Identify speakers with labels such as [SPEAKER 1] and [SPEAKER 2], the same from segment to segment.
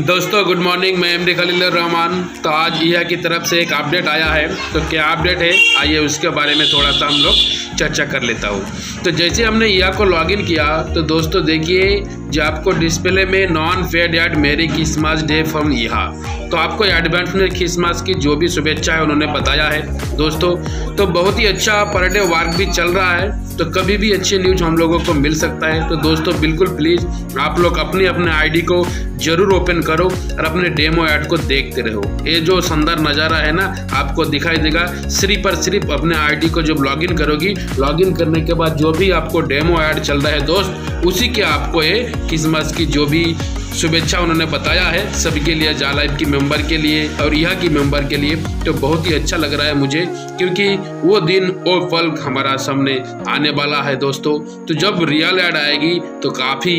[SPEAKER 1] दोस्तों good morning मैं M D Khalil Rahman. तो आज यह की तरफ़ से एक अपडेट आया है। तो क्या अपडेट है? आइए उसके बारे में थोड़ा सा हम लोग चर्चा कर लेता हूँ। तो जैसे हमने ईया को लॉगिन किया तो दोस्तों देखिए, जो आपको डिस्प्ले में नॉन फेड एड मेरी क्रिसमस डे फ्रॉम ईहा। तो आपको एडवांस में क्रिसमस की जो भी शुभेच्छा है उन्होंने बताया है, दोस्तों। तो बहुत ही अच्छा पर डे वर्क भी चल रहा है तो कभी भी अच्छी न्यूज़ हम लोगों को मिल सकता है। तो दोस्तों, बिल्कुल प्लीज़ आप लोग अपने अपने आईडी को ज़रूर ओपन करो और अपने डेमो ऐड को देखते रहो। ये जो शानदार नज़ारा है ना, आपको दिखाई देगा, सिर्फ़ और सिर्फ़ अपने आईडी को जब लॉगिन करोगी लॉगिन करने के बाद जो भी आपको डेमो ऐड चल रहा है दोस्त, उसी के आपको ये क्रिसमस की जो भी शुभेच्छा उन्होंने बताया है, सभी के लिए जालाइफ की मेंबर के लिए और यहाँ की मेंबर के लिए तो बहुत ही अच्छा लग रहा है मुझे, क्योंकि वो दिन वो पल हमारा सामने आने वाला है दोस्तों। तो जब रियल एड आएगी तो काफ़ी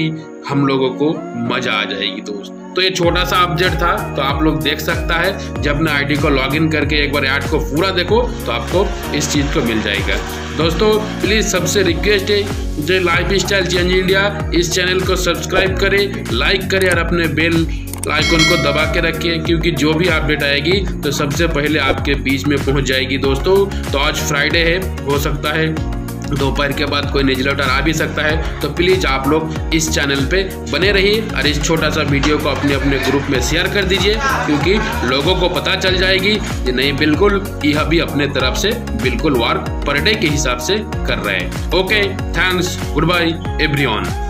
[SPEAKER 1] हम लोगों को मज़ा आ जाएगी दोस्त। तो ये छोटा सा अपडेट था तो आप लोग देख सकता है। जब अपने आईडी को लॉगिन करके एक बार ऐड को पूरा देखो तो आपको इस चीज़ को मिल जाएगा। दोस्तों प्लीज़ सबसे रिक्वेस्ट है, जो लाइफ स्टाइल चेंज इंडिया इस चैनल को सब्सक्राइब करें लाइक करें और अपने बेल आइकन को दबा के रखें क्योंकि जो भी अपडेट आएगी तो सबसे पहले आपके बीच में पहुँच जाएगी। दोस्तों तो आज फ्राइडे है, हो सकता है दोपहर के बाद कोई न्यूज़लेटर आ भी सकता है तो प्लीज़ आप लोग इस चैनल पे बने रहिए और इस छोटा सा वीडियो को अपने अपने ग्रुप में शेयर कर दीजिए, क्योंकि लोगों को पता चल जाएगी कि नहीं, बिल्कुल यह भी अपने तरफ़ से बिल्कुल वार पर डे के हिसाब से कर रहे हैं। Okay thanks goodbye everyone